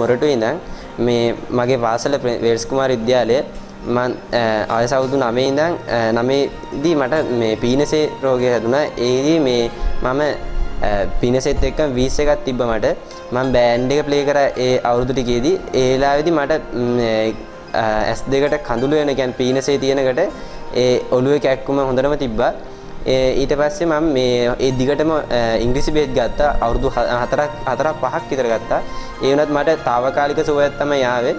මොරටුවේ ඉඳන් මේ මගේ පාසල වේල්ස් කුමාර විද්‍යාලය මන් අවයස අවුරුදු 9 ඉඳන් 9 දී මට මේ පීනසේ රෝගය හැදුනා. ඒදී මේ මම පිනසෙත් එක්ක 20 එකක් තිබ්බ මට. මම බෑන්ඩ් එක ප්ලේ කරා ඒ අවුරුදු ටිකේදී. ඒ වෙලාවේදී මට ඇස් දෙකට කඳුළු වෙන කියන්නේ පීනසේ තියෙනකට ඒ ඔළුවේ කැක්කුම හොඳටම තිබ්බා. ඊට පස්සේ මම මේ ඒ දිගටම ඉංග්‍රීසි බෙහෙත් ගත්තා අවුරුදු 4ක් 4ක් 5ක් විතර ගත්තා. ඒ වුණත් මට తాවකාලික සුවයක් තමයි ආවේ.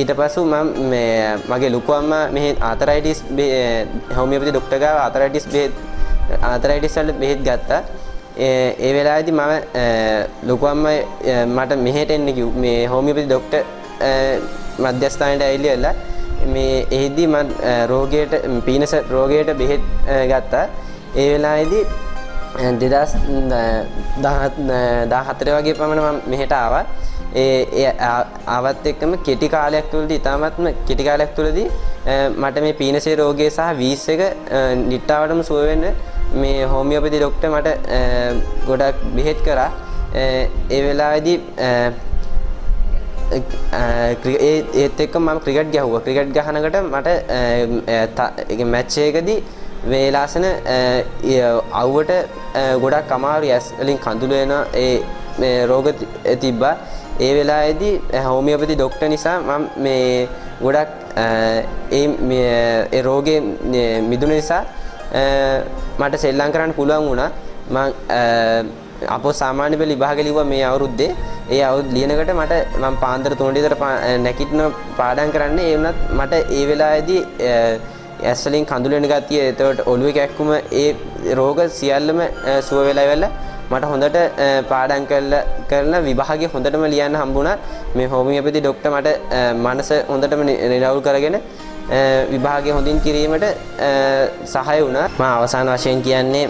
ඊට පසු මම මේ මගේ ලොකු අම්මා මෙහි ආතරයිටිස් හෝමියෝපති ડોක්ටර් ගාව ආතරයිටිස් බෙහෙත් ආතරයිටිස් වල බෙහෙත් ගත්තා. ඒ වෙලාවේදී මම ලොකු අම්මා මට මෙහෙට එන්න කිව් මේ හෝමියෝපති ડોක්ටර් මධ්‍යස්ථානයට ඇවිල්ලා මේ එහිදී මම රෝගයට පීනස රෝගයට බෙහෙත් ගත්තා. ඒ වෙලාවේදී දෙදස් දාහතර වගේ පමණ මම මෙහෙට ආවා. ඒ ආවත් එක්කම කෙටි කාලයක් තුළදී ඉතාමත්ම කෙටි කාලයක් තුළදී මට මේ පීනසේ රෝගය සහ වීස් එක නිට්ටාවටම සුව වෙන්න මේ හෝමියෝපති ඩොක්ටර් මට ගොඩක් බෙහෙත් කරා. ඒ වෙලාවේදී ඒත් එක්ක මම ක්‍රිකට් ගැහුවා. ක්‍රිකට් ගහනකොට මට මැච් එකකදී වේලාසන අවුවට ගොඩක් අමාරු ඇස් වලින් කඳුළු වෙන ඒ රෝග තිබ්බා. ඒ වෙලාවේදී හෝමියෝපති ડોක්ටර් නිසා මම මේ ගොඩක් ඒ රෝගේ මිදුන නිසා මට සෙල්ලම් කරන්න පුළුවන් වුණා. මම අපෝ සාමාන්‍ය පෙළ විභාග ලිව්වා මේ අවුරුද්දේ. ඒ අවුරුද්ද ලියනකොට මට මම පාන්දර 3 විතර නැගිටින පාඩම් කරන්න. ඒ වුණත් මට ඒ වෙලාවේදී ඇස් වලින් කඳුළු වෙන ගතිය එතකොට ඔළුවේ කැක්කුම ඒ රෝග සියල්ලම සුව වෙලා ඉවරලා මට හොඳට පාඩම් කරලා කරලා විභාගය හොඳටම ලියන්න හම්බුණා. මේ හෝමියෝපති ડોක්ටර් මට මනස හොඳටම නිරවුල් කරගෙන විභාගය හොඳින් කිරීමට සහය වුණා. මම අවසාන වශයෙන් කියන්නේ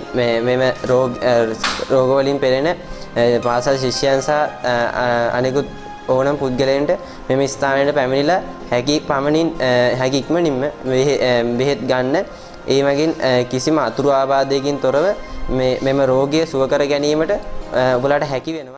මෙම රෝගවලින් පෙළෙන පාසල් ශිෂ්‍යයන් සහ අනෙකුත් ඕනම් පුද්ගලයන්ට මෙම ස්ථානයට පැමිණිලා හැකි පමණින් හැකි ඉක්මනින්ම බෙහෙත් ගන්න. ඒ මගින් කිසිම අතුරු ආබාධයකින් තොරව මෙම රෝගය සුව කර ගැනීමට ඔබලාට හැකි වෙනවා.